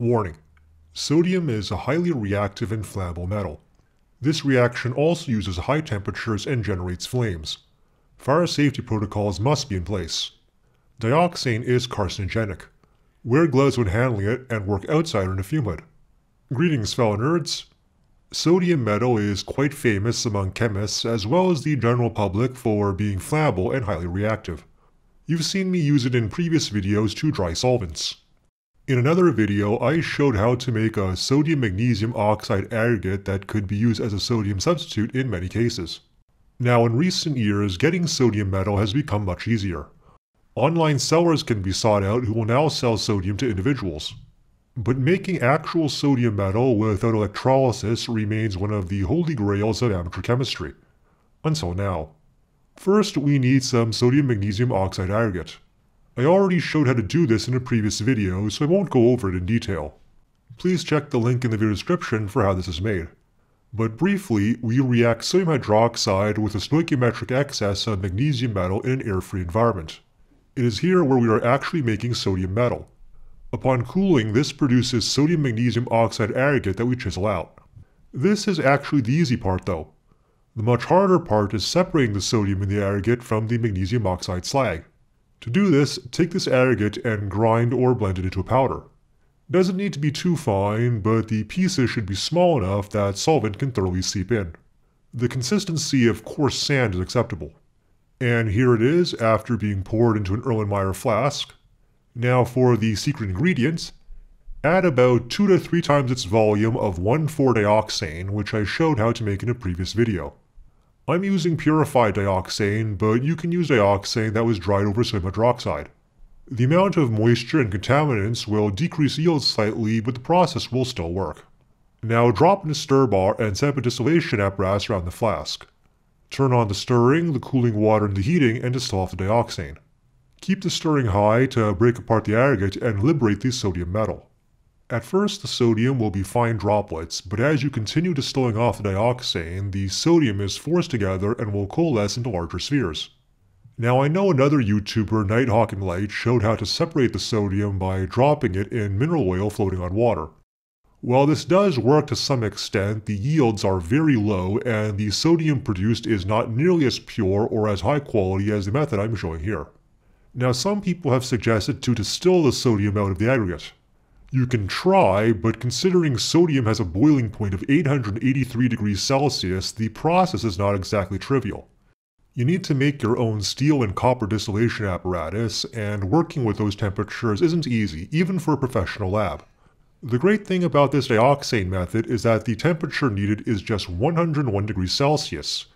Warning. Sodium is a highly reactive and flammable metal. This reaction also uses high temperatures and generates flames. Fire safety protocols must be in place. Dioxane is carcinogenic. Wear gloves when handling it and work outside in a fume hood. Greetings fellow nerds. Sodium metal is quite famous among chemists as well as the general public for being flammable and highly reactive. You've seen me use it in previous videos to dry solvents. In another video, I showed how to make a sodium magnesium oxide aggregate that could be used as a sodium substitute in many cases. Now in recent years, getting sodium metal has become much easier. Online sellers can be sought out who will now sell sodium to individuals. But making actual sodium metal without electrolysis remains one of the holy grails of amateur chemistry. Until now. First, we need some sodium magnesium oxide aggregate. I already showed how to do this in a previous video, so I won't go over it in detail. Please check the link in the video description for how this is made. But briefly, we react sodium hydroxide with a stoichiometric excess of magnesium metal in an air-free environment. It is here where we are actually making sodium metal. Upon cooling, this produces sodium magnesium oxide aggregate that we chisel out. This is actually the easy part though. The much harder part is separating the sodium in the aggregate from the magnesium oxide slag. To do this, take this aggregate and grind or blend it into a powder. Doesn't need to be too fine, but the pieces should be small enough that solvent can thoroughly seep in. The consistency of coarse sand is acceptable. And here it is after being poured into an Erlenmeyer flask. Now for the secret ingredients, add about 2 to 3 times its volume of 1,4-dioxane, which I showed how to make in a previous video. I'm using purified dioxane, but you can use dioxane that was dried over sodium hydroxide. The amount of moisture and contaminants will decrease yield slightly, but the process will still work. Now drop in a stir bar and set up a distillation apparatus around the flask. Turn on the stirring, the cooling water and the heating, and distill off the dioxane. Keep the stirring high to break apart the aggregate and liberate the sodium metal. At first the sodium will be fine droplets, but as you continue distilling off the dioxane, the sodium is forced together and will coalesce into larger spheres. Now I know another YouTuber, NightHawkInLight, showed how to separate the sodium by dropping it in mineral oil floating on water. While this does work to some extent, the yields are very low and the sodium produced is not nearly as pure or as high quality as the method I'm showing here. Now some people have suggested to distill the sodium out of the aggregate. You can try, but considering sodium has a boiling point of 883 degrees Celsius, the process is not exactly trivial. You need to make your own steel and copper distillation apparatus, and working with those temperatures isn't easy, even for a professional lab. The great thing about this dioxane method is that the temperature needed is just 101 degrees Celsius,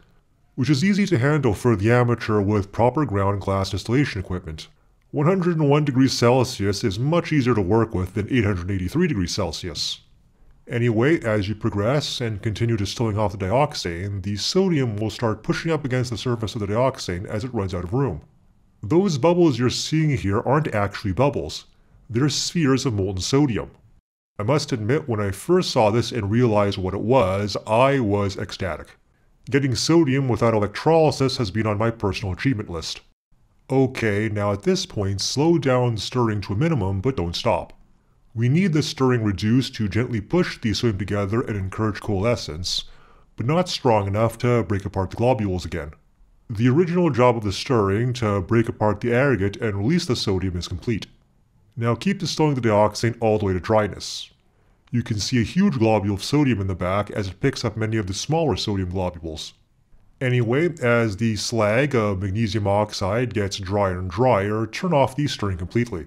which is easy to handle for the amateur with proper ground glass distillation equipment. 101 degrees Celsius is much easier to work with than 883 degrees Celsius. Anyway, as you progress and continue distilling off the dioxane, the sodium will start pushing up against the surface of the dioxane as it runs out of room. Those bubbles you're seeing here aren't actually bubbles, they're spheres of molten sodium. I must admit when I first saw this and realized what it was, I was ecstatic. Getting sodium without electrolysis has been on my personal achievement list. Okay, now at this point slow down the stirring to a minimum but don't stop. We need the stirring reduced to gently push the sodium together and encourage coalescence, but not strong enough to break apart the globules again. The original job of the stirring to break apart the aggregate and release the sodium is complete. Now keep distilling the dioxane all the way to dryness. You can see a huge globule of sodium in the back as it picks up many of the smaller sodium globules. Anyway, as the slag of magnesium oxide gets drier and drier, turn off the stirring completely.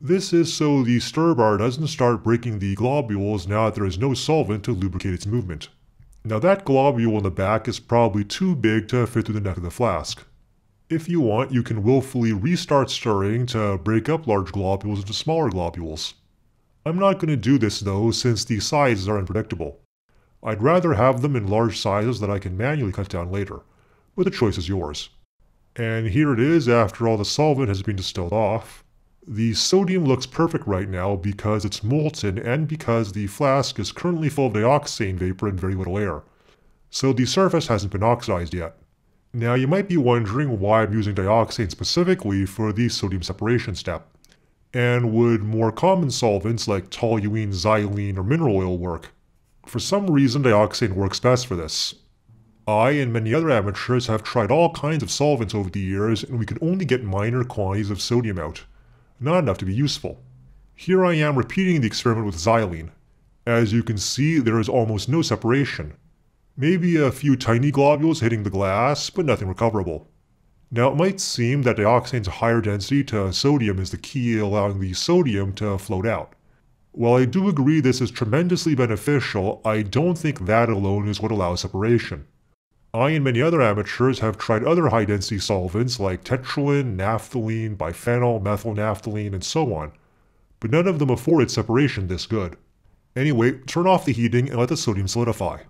This is so the stir bar doesn't start breaking the globules now that there is no solvent to lubricate its movement. Now that globule in the back is probably too big to fit through the neck of the flask. If you want, you can willfully restart stirring to break up large globules into smaller globules. I'm not going to do this though since the sizes are unpredictable. I'd rather have them in large sizes that I can manually cut down later, but the choice is yours. And here it is after all the solvent has been distilled off. The sodium looks perfect right now because it's molten and because the flask is currently full of dioxane vapor and very little air. So the surface hasn't been oxidized yet. Now you might be wondering why I'm using dioxane specifically for the sodium separation step. And would more common solvents like toluene, xylene, or mineral oil work? For some reason, dioxane works best for this. I and many other amateurs have tried all kinds of solvents over the years and we can only get minor quantities of sodium out, not enough to be useful. Here I am repeating the experiment with xylene. As you can see, there is almost no separation. Maybe a few tiny globules hitting the glass, but nothing recoverable. Now it might seem that dioxane's higher density to sodium is the key allowing the sodium to float out. While I do agree this is tremendously beneficial, I don't think that alone is what allows separation. I and many other amateurs have tried other high density solvents like tetralin, naphthalene, biphenyl, methylnaphthalene, and so on, but none of them afforded separation this good. Anyway, turn off the heating and let the sodium solidify.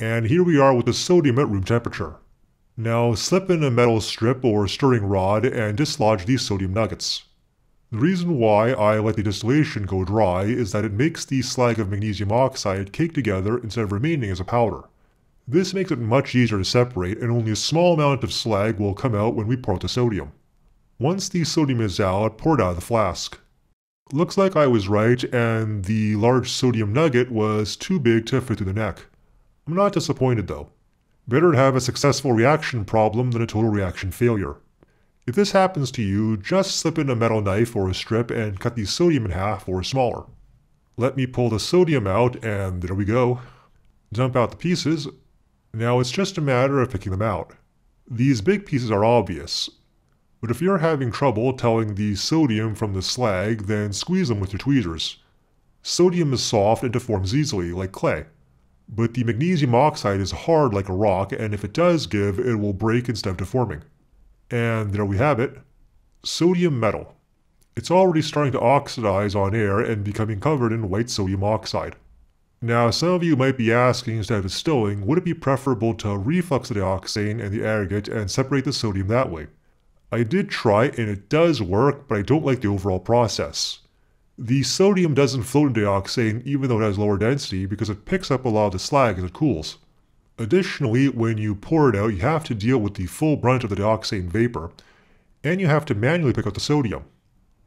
And here we are with the sodium at room temperature. Now slip in a metal strip or stirring rod and dislodge these sodium nuggets. The reason why I let the distillation go dry is that it makes the slag of magnesium oxide cake together instead of remaining as a powder. This makes it much easier to separate and only a small amount of slag will come out when we pour out the sodium. Once the sodium is out, pour it out of the flask. Looks like I was right and the large sodium nugget was too big to fit through the neck. I'm not disappointed though. Better to have a successful reaction problem than a total reaction failure. If this happens to you, just slip in a metal knife or a strip and cut the sodium in half or smaller. Let me pull the sodium out and there we go. Dump out the pieces. Now it's just a matter of picking them out. These big pieces are obvious, but if you're having trouble telling the sodium from the slag, then squeeze them with your tweezers. Sodium is soft and deforms easily, like clay. But the magnesium oxide is hard like a rock, and if it does give, it will break instead of deforming. And there we have it. Sodium metal. It's already starting to oxidize on air and becoming covered in white sodium oxide. Now, some of you might be asking instead of distilling, would it be preferable to reflux the dioxane and the aggregate and separate the sodium that way? I did try and it does work, but I don't like the overall process. The sodium doesn't float in dioxane even though it has lower density because it picks up a lot of the slag as it cools. Additionally, when you pour it out, you have to deal with the full brunt of the dioxane vapor, and you have to manually pick out the sodium.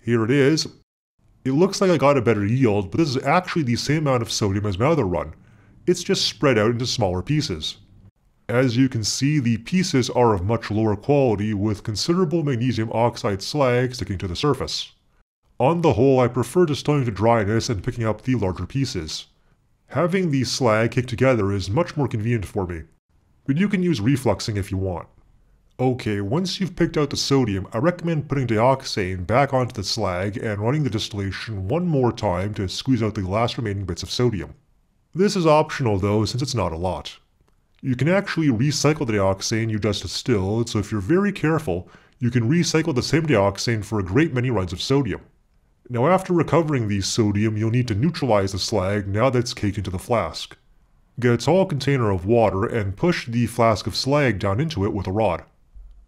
Here it is. It looks like I got a better yield, but this is actually the same amount of sodium as my other run. It's just spread out into smaller pieces. As you can see, the pieces are of much lower quality with considerable magnesium oxide slag sticking to the surface. On the whole, I prefer distilling to dryness and picking up the larger pieces. Having the slag kick together is much more convenient for me, but you can use refluxing if you want. Okay, once you've picked out the sodium, I recommend putting dioxane back onto the slag and running the distillation one more time to squeeze out the last remaining bits of sodium. This is optional though since it's not a lot. You can actually recycle the dioxane you just distilled, so if you're very careful, you can recycle the same dioxane for a great many runs of sodium. Now after recovering the sodium, you'll need to neutralize the slag now that it's caked into the flask. Get a tall container of water and push the flask of slag down into it with a rod.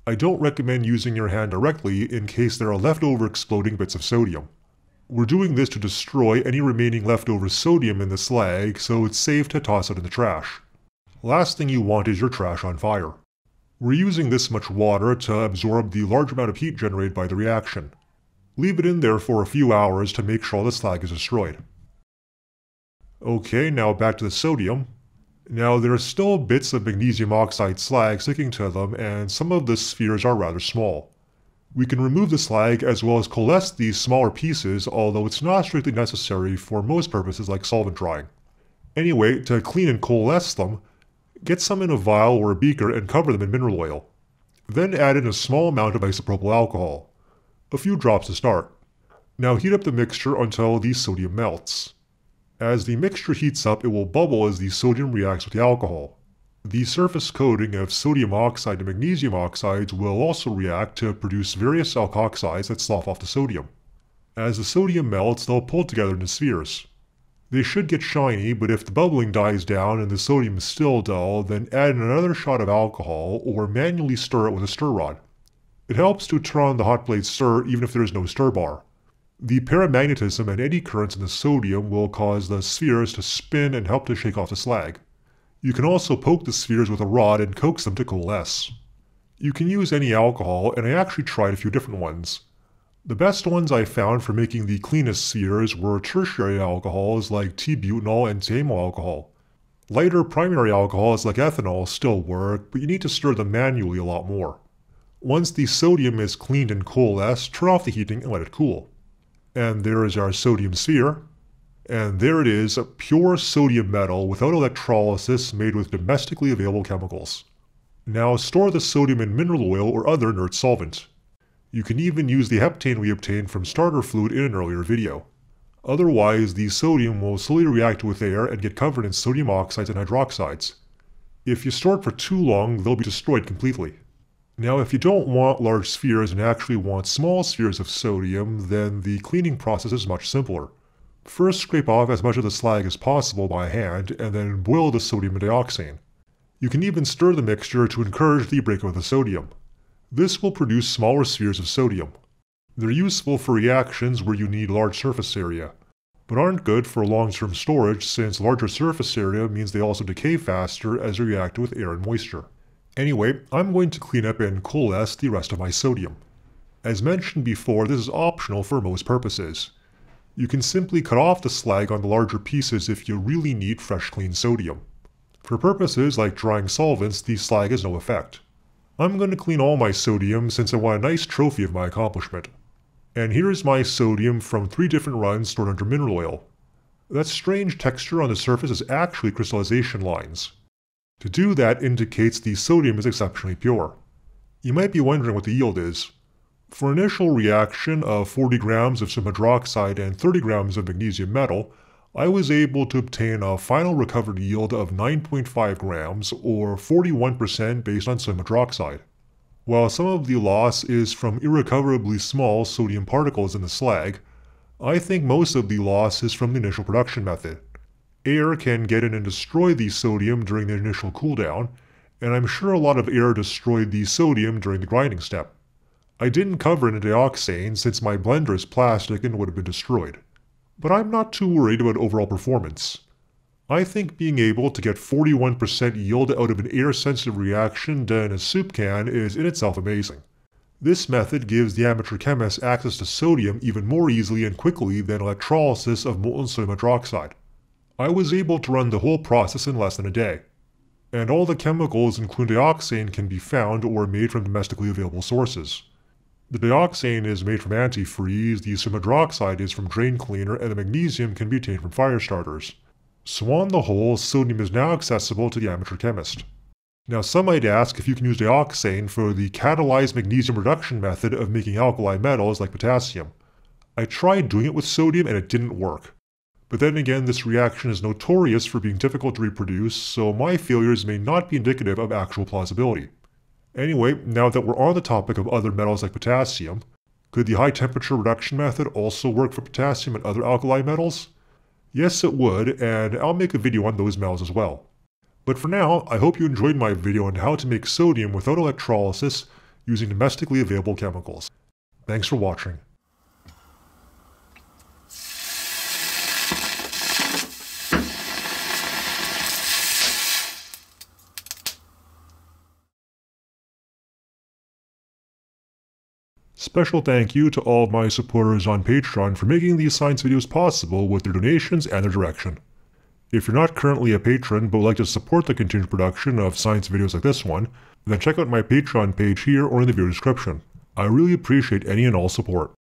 I don't recommend using your hand directly in case there are leftover exploding bits of sodium. We're doing this to destroy any remaining leftover sodium in the slag, so it's safe to toss it in the trash. Last thing you want is your trash on fire. We're using this much water to absorb the large amount of heat generated by the reaction. Leave it in there for a few hours to make sure the slag is destroyed. Okay, now back to the sodium. Now there are still bits of magnesium oxide slag sticking to them and some of the spheres are rather small. We can remove the slag as well as coalesce these smaller pieces although it's not strictly necessary for most purposes like solvent drying. Anyway, to clean and coalesce them, get some in a vial or a beaker and cover them in mineral oil. Then add in a small amount of isopropyl alcohol a few drops to start. Now heat up the mixture until the sodium melts. As the mixture heats up, it will bubble as the sodium reacts with the alcohol. The surface coating of sodium oxide and magnesium oxides will also react to produce various alkoxides that slough off the sodium. As the sodium melts, they'll pull together into spheres. They should get shiny, but if the bubbling dies down and the sodium is still dull, then add another shot of alcohol or manually stir it with a stir rod. It helps to turn on the hot plate stir even if there is no stir bar. The paramagnetism and eddy currents in the sodium will cause the spheres to spin and help to shake off the slag. You can also poke the spheres with a rod and coax them to coalesce. You can use any alcohol, and I actually tried a few different ones. The best ones I found for making the cleanest spheres were tertiary alcohols like T-butanol and T-amyl alcohol. Lighter primary alcohols like ethanol still work, but you need to stir them manually a lot more. Once the sodium is cleaned and coalesced, turn off the heating and let it cool. And there is our sodium sphere. And there it is, a pure sodium metal without electrolysis made with domestically available chemicals. Now store the sodium in mineral oil or other inert solvent. You can even use the heptane we obtained from starter fluid in an earlier video. Otherwise, the sodium will slowly react with air and get covered in sodium oxides and hydroxides. If you store it for too long, they'll be destroyed completely. Now if you don't want large spheres and actually want small spheres of sodium, then the cleaning process is much simpler. First scrape off as much of the slag as possible by hand, and then boil the sodium dioxane. You can even stir the mixture to encourage the breakup of the sodium. This will produce smaller spheres of sodium. They're useful for reactions where you need large surface area, but aren't good for long-term storage since larger surface area means they also decay faster as they react with air and moisture. Anyway, I'm going to clean up and coalesce the rest of my sodium. As mentioned before, this is optional for most purposes. You can simply cut off the slag on the larger pieces if you really need fresh clean sodium. For purposes like drying solvents, the slag has no effect. I'm going to clean all my sodium since I want a nice trophy of my accomplishment. And here's my sodium from three different runs stored under mineral oil. That strange texture on the surface is actually crystallization lines. To do that indicates the sodium is exceptionally pure. You might be wondering what the yield is. For initial reaction of 40 grams of sodium hydroxide and 30 grams of magnesium metal, I was able to obtain a final recovered yield of 9.5 grams or 41% based on sodium hydroxide. While some of the loss is from irrecoverably small sodium particles in the slag, I think most of the loss is from the initial production method. Air can get in and destroy the sodium during the initial cooldown, and I'm sure a lot of air destroyed the sodium during the grinding step. I didn't cover dioxane since my blender is plastic and would have been destroyed. But I'm not too worried about overall performance. I think being able to get 41% yield out of an air-sensitive reaction done in a soup can is in itself amazing. This method gives the amateur chemist access to sodium even more easily and quickly than electrolysis of molten sodium hydroxide. I was able to run the whole process in less than a day. And all the chemicals including dioxane can be found or made from domestically available sources. The dioxane is made from antifreeze, the sodium hydroxide is from drain cleaner, and the magnesium can be obtained from fire starters. So on the whole, sodium is now accessible to the amateur chemist. Now some might ask if you can use dioxane for the catalyzed magnesium reduction method of making alkali metals like potassium. I tried doing it with sodium and it didn't work. But then again, this reaction is notorious for being difficult to reproduce, so my failures may not be indicative of actual plausibility. Anyway, now that we're on the topic of other metals like potassium, could the high temperature reduction method also work for potassium and other alkali metals? Yes, it would, and I'll make a video on those metals as well. But for now, I hope you enjoyed my video on how to make sodium without electrolysis using domestically available chemicals. Thanks for watching. Special thank you to all of my supporters on Patreon for making these science videos possible with their donations and their direction. If you're not currently a patron but would like to support the continued production of science videos like this one, then check out my Patreon page here or in the video description. I really appreciate any and all support.